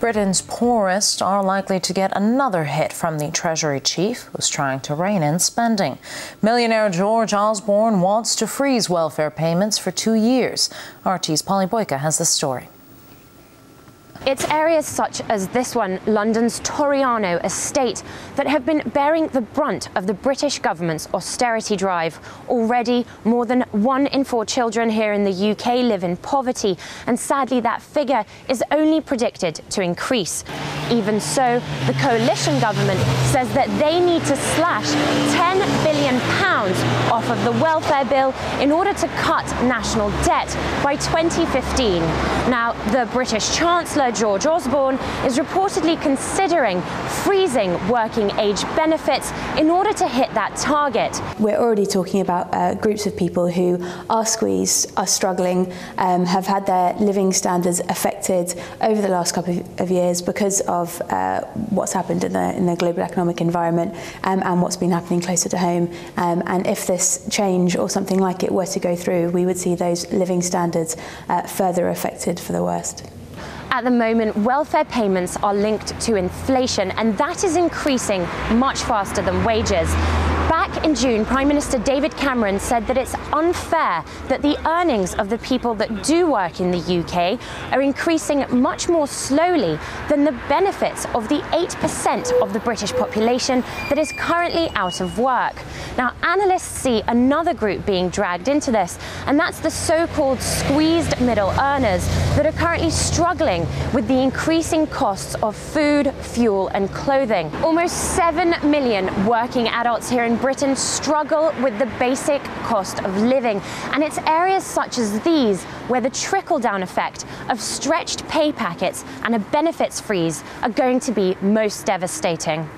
Britain's poorest are likely to get another hit from the Treasury chief, who's trying to rein in spending. Millionaire George Osborne wants to freeze welfare payments for two years. RT's Polly Boiko has the story. It's areas such as this one, London's Torriano estate, that have been bearing the brunt of the British government's austerity drive. Already, more than one in four children here in the UK live in poverty, and sadly, that figure is only predicted to increase. Even so, the coalition government says that they need to slash 10 billion pounds off of the welfare bill in order to cut national debt by 2015. Now, the British Chancellor George Osborne is reportedly considering freezing working age benefits in order to hit that target. We're already talking about uh, groups of people who are squeezed, are struggling, um, have had their living standards affected over the last couple of years because of uh, what's happened in the, in the global economic environment um, and what's been happening closer to home. Um, and if this change or something like it were to go through, we would see those living standards uh, further affected for the worst. At the moment, welfare payments are linked to inflation, and that is increasing much faster than wages. Back in June, Prime Minister David Cameron said that it's unfair that the earnings of the people that do work in the UK are increasing much more slowly than the benefits of the 8% of the British population that is currently out of work. Now, analysts see another group being dragged into this, and that's the so-called squeezed middle earners that are currently struggling with the increasing costs of food, fuel and clothing. Almost 7 million working adults here in Britain struggle with the basic cost of living. And it's areas such as these where the trickle down effect of stretched pay packets and a benefits freeze are going to be most devastating.